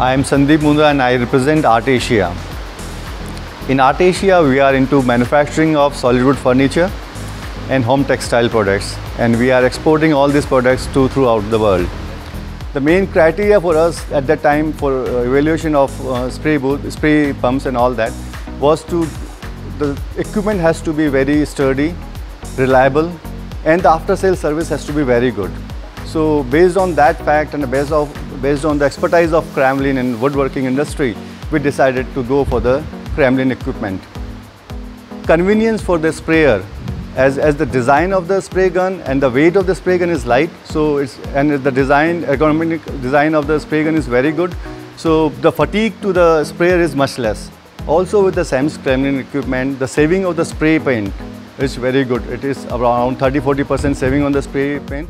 I am Sandeep Mundra and I represent Art Asia. In Art Asia, we are into manufacturing of solid wood furniture and home textile products and we are exporting all these products to throughout the world. The main criteria for us at that time for uh, evaluation of uh, spray, booth, spray pumps and all that was to, the equipment has to be very sturdy, reliable and the after sales service has to be very good. So based on that fact and based, of, based on the expertise of Kremlin in woodworking industry, we decided to go for the Kremlin equipment. Convenience for the sprayer as, as the design of the spray gun and the weight of the spray gun is light so it's and the design ergonomic design of the spray gun is very good so the fatigue to the sprayer is much less. Also with the Sames Kremlin equipment the saving of the spray paint is very good. It is around 30 40% saving on the spray paint